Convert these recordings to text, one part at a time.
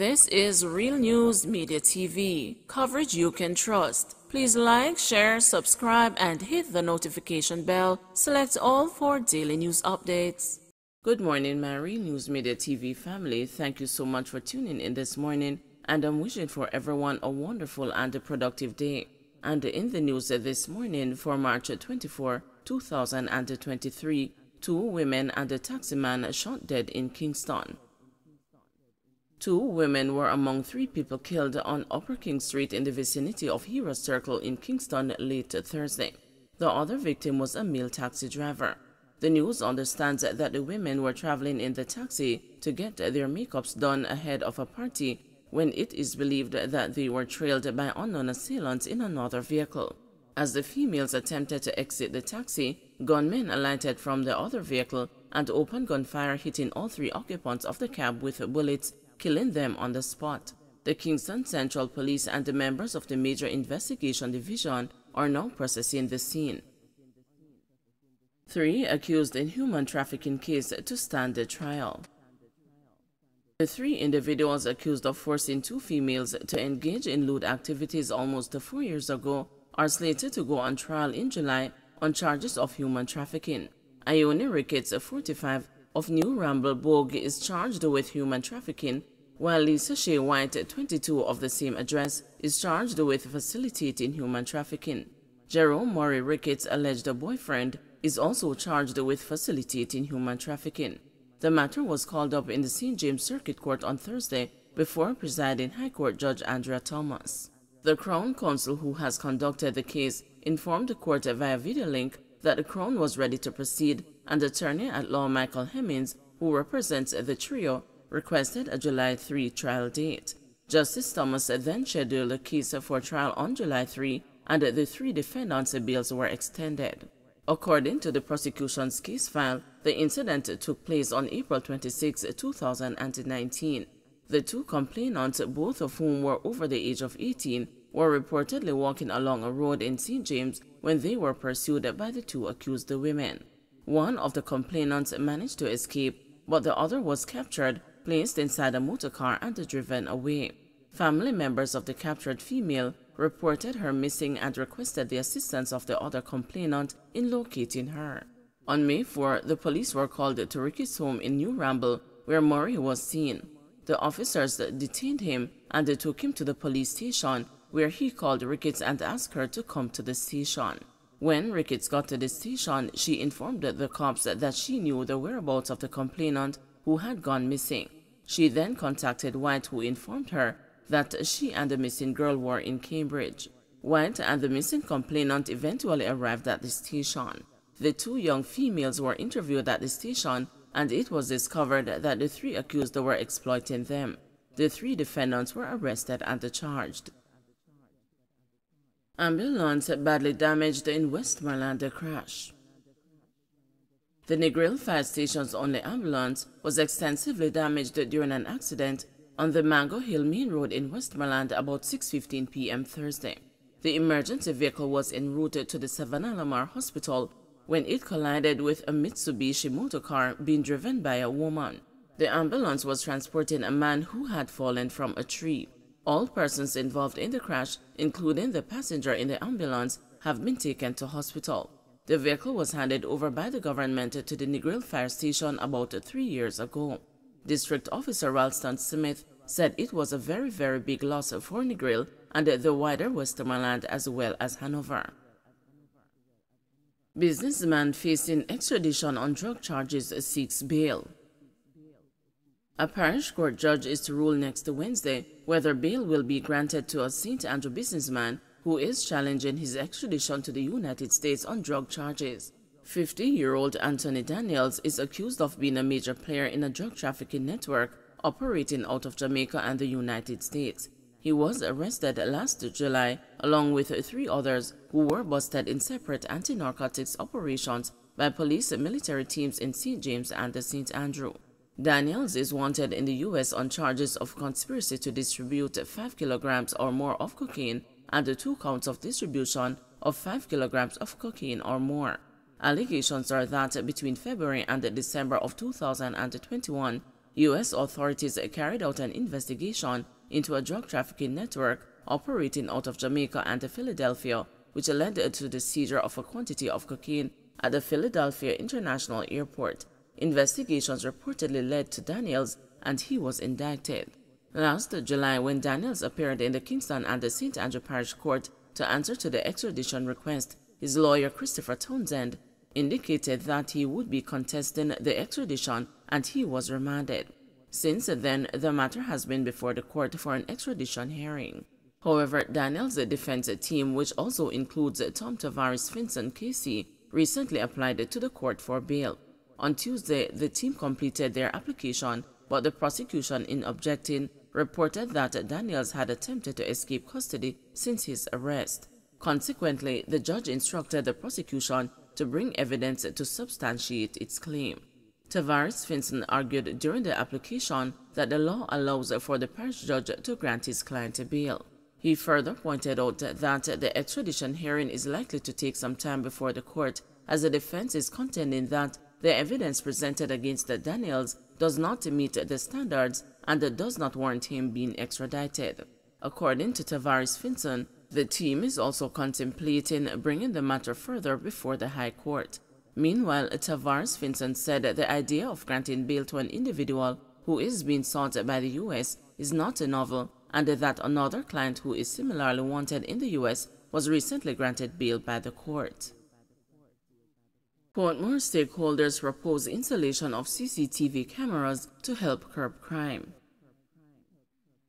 This is Real News Media TV, coverage you can trust. Please like, share, subscribe, and hit the notification bell. Select all for daily news updates. Good morning, my Real News Media TV family. Thank you so much for tuning in this morning, and I'm wishing for everyone a wonderful and a productive day. And in the news this morning for March 24, 2023, two women and a taxi man shot dead in Kingston. Two women were among three people killed on Upper King Street in the vicinity of Hero Circle in Kingston late Thursday. The other victim was a male taxi driver. The news understands that the women were traveling in the taxi to get their makeups done ahead of a party when it is believed that they were trailed by unknown assailants in another vehicle. As the females attempted to exit the taxi, gunmen alighted from the other vehicle and opened gunfire hitting all three occupants of the cab with bullets killing them on the spot. The Kingston Central Police and the members of the Major Investigation Division are now processing the scene. Three accused in human trafficking case to stand the trial. The three individuals accused of forcing two females to engage in lewd activities almost four years ago are slated to go on trial in July on charges of human trafficking. Ione Ricketts, 45, of New Ramble Bogue is charged with human trafficking, while Lisa Shea White, 22, of the same address, is charged with facilitating human trafficking. Jerome Murray Ricketts' alleged boyfriend is also charged with facilitating human trafficking. The matter was called up in the St. James Circuit Court on Thursday before presiding High Court Judge Andrea Thomas. The Crown Counsel who has conducted the case informed the court via video link that the Crown was ready to proceed and attorney at law Michael Hemmings, who represents the trio, requested a July 3 trial date. Justice Thomas then scheduled the case for trial on July 3 and the three defendants' bills were extended. According to the prosecution's case file, the incident took place on April 26, 2019. The two complainants, both of whom were over the age of 18, were reportedly walking along a road in St. James when they were pursued by the two accused women. One of the complainants managed to escape, but the other was captured, placed inside a motor car and driven away. Family members of the captured female reported her missing and requested the assistance of the other complainant in locating her. On May 4, the police were called to Ricky's home in New Ramble, where Murray was seen. The officers detained him and they took him to the police station, where he called Ricketts and asked her to come to the station. When Ricketts got to the station, she informed the cops that she knew the whereabouts of the complainant who had gone missing. She then contacted White who informed her that she and the missing girl were in Cambridge. White and the missing complainant eventually arrived at the station. The two young females were interviewed at the station and it was discovered that the three accused were exploiting them. The three defendants were arrested and charged. Ambulance badly damaged in Westmoreland crash. The Negril fire station's only ambulance was extensively damaged during an accident on the Mango Hill Main Road in Westmoreland about 6.15 p.m. Thursday. The emergency vehicle was en route to the Savanna-la-Mar Hospital when it collided with a Mitsubishi motor car being driven by a woman. The ambulance was transporting a man who had fallen from a tree. All persons involved in the crash, including the passenger in the ambulance, have been taken to hospital. The vehicle was handed over by the government to the Negril Fire Station about three years ago. District Officer Ralston Smith said it was a very, very big loss for Negril and the wider Westmoreland as well as Hanover. Businessman facing extradition on drug charges seeks bail. A parish court judge is to rule next Wednesday whether bail will be granted to a St. Andrew businessman who is challenging his extradition to the United States on drug charges. 50-year-old Anthony Daniels is accused of being a major player in a drug trafficking network operating out of Jamaica and the United States. He was arrested last July along with three others who were busted in separate anti-narcotics operations by police and military teams in St. James and St. Andrew. Daniels is wanted in the U.S. on charges of conspiracy to distribute 5 kilograms or more of cocaine and two counts of distribution of 5 kilograms of cocaine or more. Allegations are that between February and December of 2021, U.S. authorities carried out an investigation into a drug trafficking network operating out of Jamaica and Philadelphia, which led to the seizure of a quantity of cocaine at the Philadelphia International Airport. Investigations reportedly led to Daniels and he was indicted. Last July, when Daniels appeared in the Kingston and the St. Andrew Parish Court to answer to the extradition request, his lawyer Christopher Townsend indicated that he would be contesting the extradition and he was remanded. Since then, the matter has been before the court for an extradition hearing. However, Daniels' defense team, which also includes Tom Tavares Finson KC, recently applied to the court for bail. On Tuesday, the team completed their application, but the prosecution, in objecting, reported that Daniels had attempted to escape custody since his arrest. Consequently, the judge instructed the prosecution to bring evidence to substantiate its claim. Tavares Finson argued during the application that the law allows for the parish judge to grant his client a bail. He further pointed out that the extradition hearing is likely to take some time before the court, as the defense is contending that the evidence presented against Daniels does not meet the standards and does not warrant him being extradited. According to Tavares Finson, the team is also contemplating bringing the matter further before the High Court. Meanwhile, Tavares Finson said that the idea of granting bail to an individual who is being sought by the U.S. is not a novel and that another client who is similarly wanted in the U.S. was recently granted bail by the court. Portmore stakeholders propose installation of CCTV cameras to help curb crime.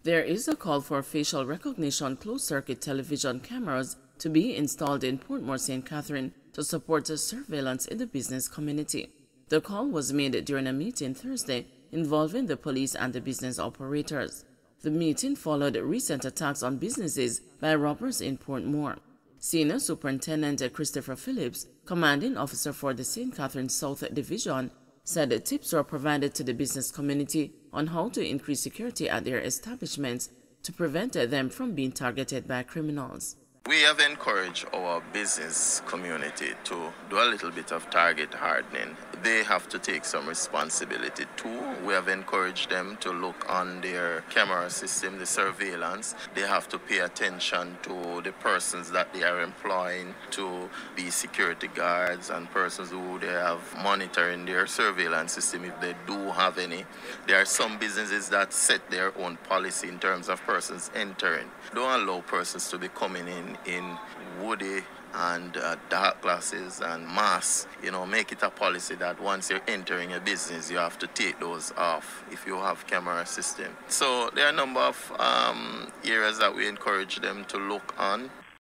There is a call for facial recognition closed-circuit television cameras to be installed in Portmore St. Catherine to support the surveillance in the business community. The call was made during a meeting Thursday involving the police and the business operators. The meeting followed recent attacks on businesses by robbers in Portmore. Senior Superintendent Christopher Phillips, commanding officer for the St. Catherine South Division, said that tips were provided to the business community on how to increase security at their establishments to prevent them from being targeted by criminals. We have encouraged our business community to do a little bit of target hardening. They have to take some responsibility too. We have encouraged them to look on their camera system, the surveillance. They have to pay attention to the persons that they are employing to be security guards and persons who they have monitoring their surveillance system if they do have any. There are some businesses that set their own policy in terms of persons entering. Don't allow persons to be coming in in woody and uh, dark glasses and masks. You know, make it a policy that once you're entering a business, you have to take those off if you have camera system. So there are a number of um, areas that we encourage them to look on.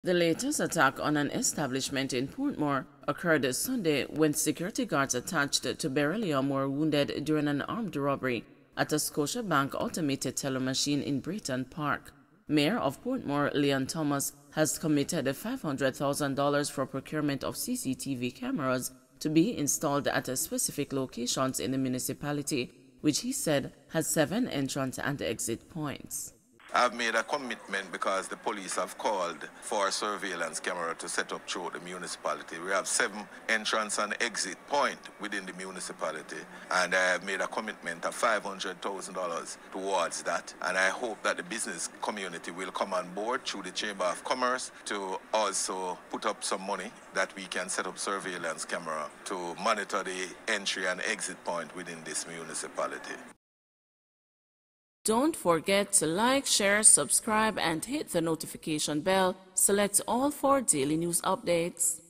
The latest attack on an establishment in Portmore occurred Sunday when security guards attached to Beryllium were wounded during an armed robbery at a Scotia Bank automated teller machine in Braeton Park. Mayor of Portmore, Leon Thomas, has committed $500,000 for procurement of CCTV cameras to be installed at specific locations in the municipality, which he said has seven entrance and exit points. I've made a commitment because the police have called for a surveillance camera to set up throughout the municipality. We have seven entrance and exit point within the municipality and I have made a commitment of $500,000 towards that and I hope that the business community will come on board through the Chamber of Commerce to also put up some money that we can set up surveillance camera to monitor the entry and exit point within this municipality. Don't forget to like, share, subscribe, and hit the notification bell. Select all for daily news updates.